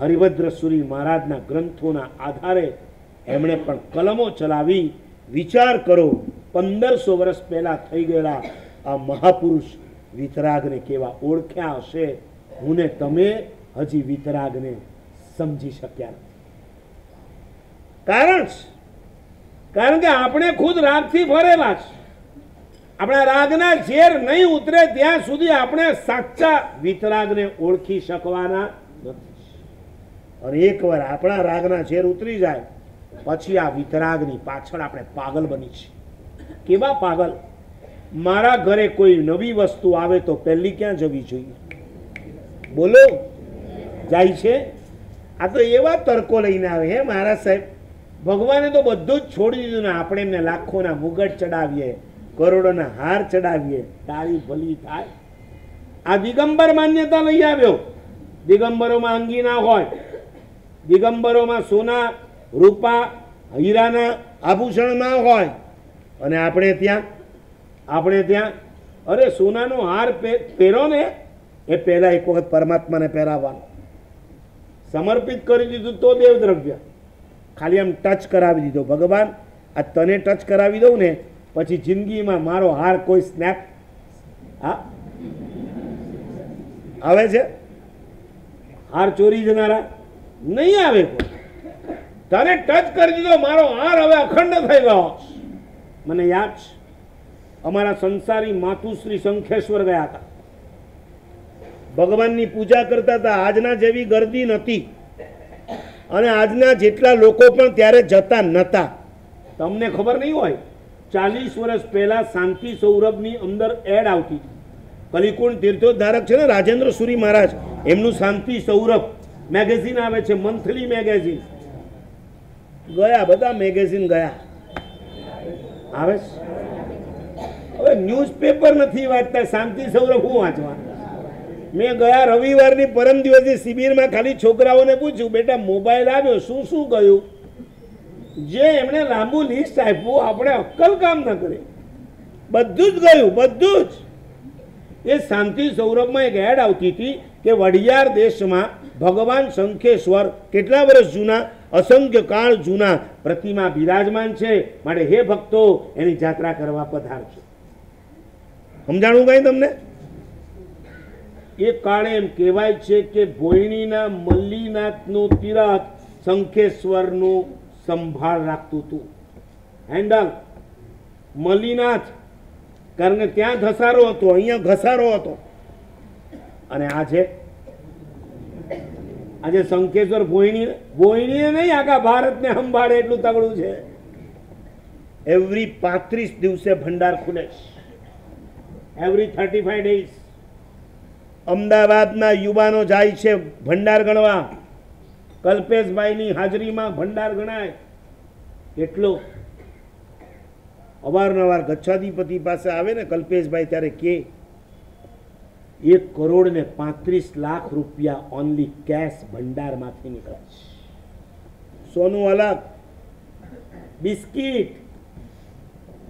હરિભદ્ર સુરી મહારાજના ગ્રંથોના આધારે એમણે પણ કલમો ચલાવી વિચાર કરો, પંદરસો વર્ષ પહેલા થઈ ગયેલા આ મહાપુરુષ વિતરાગને કેવા ઓળખ્યા હશે, હું ને તમે હજી વિતરાગને સમજી શક્યા નથી. કારણ કારણ કે આપણે ખુદ રાગથી ભરેલા છે આપણા રાગના ઝેર નહીં ઉતરે, ત્યાં સુધી આપણે સાચા વિતરાગને ઓળખી શકવાના નથી. અને એકવાર આપણા રાગના ઝેર ઉતરી જાય, પછી આ વિતરાગની પાછળ આપણે પાગલ બની છીએ. કેવા પાગલ? મારા ઘરે કોઈ નવી વસ્તુ આવે તો પહેલી ક્યાં જવી જોઈએ? બોલો. જાય છે? આ તો એવા તર્કો લઈને આવે હે મારા સાહેબ. ભગવાને તો બધું જ છોડી દીધું ને આપણે એમને લાખોના મુગટ ચડાવીએ, કરોડોના હાર ચડાવીએ તારી ભલી થાય. આ દિગંબર માન્યતા લઈ આવ્યો. દિગંબરોમાં અંગી ના હોય. દિગંબરોમાં સોના, રૂપા, હીરાના આભૂષણ ના હોય. અને આપણે ત્યાં આપણે ત્યાં, અરે સોનાનો હાર પહેરો ને, એ પહેલાં એક વખત પરમાત્માને પહેરાવવાનો. સમર્પિત કરી દીધું તો દેવ દ્રવ્ય. ખાલી આમ ટચ કરાવી દીધો. ભગવાન, આ તને ટચ કરાવી દઉં ને, પછી જિંદગીમાં મારો હાર કોઈ સ્નેપ, હા? આવે છે? હાર ચોરી જનારા? નહીં આવે તને ટચ કરી દીધો, મારો હાર હવે અખંડ થઈ ગયો. મને યાદ છે, અમારા સંસારી માતુશ્રી શંખેશ્વર ગયા હતા. ભગવાનની પૂજા કરતા હતા, આજના જેવી ગરદી નથી અને આજના જેટલા લોકો પણ ત્યારે જતા નહોતા તમને ખબર નહીં હોય, ચાલીસ વર્ષ પહેલા શાંતિ સૌરભની અંદર એડ આવતી હતી. કલિકુંડ તીર્થોદ્ધારક છે ને, રાજેન્દ્ર સુરી મહારાજ, એમનું શાંતિ સૌરભ. મેગેઝિન આવે છે, મંથલી મેગેઝિન. ગયા, બધા મેગેઝિન ગયા. આવે હવે ન્યૂઝપેપર નથી વાંચતા, શાંતિ સૌરભ હું વાંચવા? મેં ગયા રવિવારની પરમ દિવસની શિબિરમાં ખાલી છોકરાઓને પૂછ્યું, બેટા, મોબાઈલ આવ્યો, શું શું ગયું? જે એમણે લાંબુ લિસ્ટ આપ્યું, આપણે અક્કલ કામ ન કરે બધું જ ગયું, બધું જ. એ શાંતિ સૌરભમાં એક એડ આવતી હતી કે વડિયાર દેશમાં ભગવાન શંખેશ્વર કેટલા વર્ષ જૂના, અસંખ્ય કાળ જૂના પ્રતિમા બિરાજમાન છે. માટે હે ભક્તો, એની જાત્રા કરવા પધારજો. સમજાણું કઈ તમને? એ કાળે એમ કહેવાય છે કે ભોયણીના મલ્લીનાથનું તીરથ શંખેશ્વરનું સંભાળ રાખતું હતું. હેન્ડલ મલ્લીનાથ, કારણ કે ત્યાં ઘસારો હતો, અહીંયા ઘસારો હતો. અને આજે આજે શંકેશ્વર ભોયણી ભોયણીને નહીં આખા ભારતને સંભાળે એટલું તગડું છે. એવરી પાંત્રીસ દિવસે ભંડાર ખુલે એવરી થર્ટી ફાઈવ ડેઝ અમદાવાદના યુવાનો જાય છે ભંડાર ગણવા. કલ્પેશભાઈની હાજરીમાં ભંડાર ગણાય. એટલો અવારનવાર ગચ્છાધિપતિ પાસે આવે ને કલ્પેશભાઈ ત્યારે કે એક કરોડ ને પાંત્રીસ લાખ રૂપિયા ઓનલી કેશ ભંડારમાંથી નીકળે છે. સોનું અલગ બિસ્કિટ.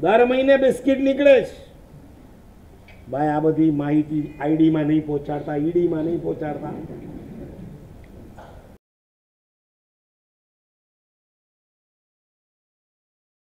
દર મહિને બિસ્કીટ નીકળે છે. ભાઈ, આ બધી માહિતી આઈડીમાં નહીં પહોંચાડતા, ઈડીમાં નહીં પહોંચાડતા.